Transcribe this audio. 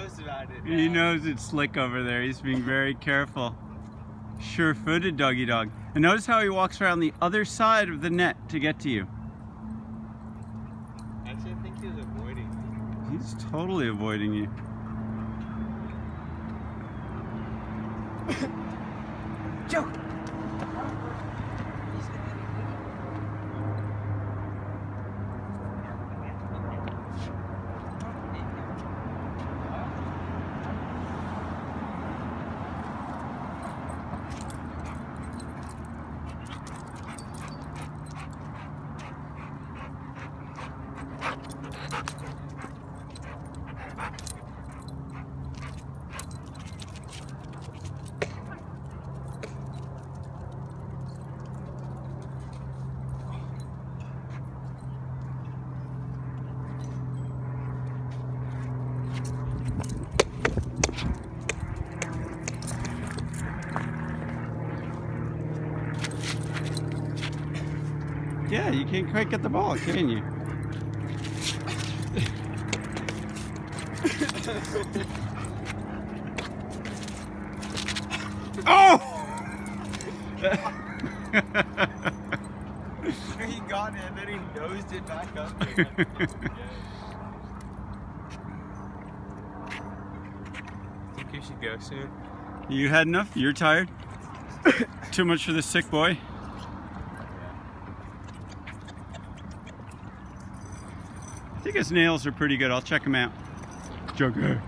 knows about it. He knows it's slick over there. He's being very careful. Sure-footed doggy dog. And notice how he walks around the other side of the net to get to you. Actually, I think he's avoiding. me. He's totally avoiding you. Joe. Yeah, you can't quite get the ball, can you? Oh! he got it and then he nosed it back up. Think you should go soon? you had enough? You're tired? Too much for the sick boy? I think his nails are pretty good. I'll check him out. Jugger.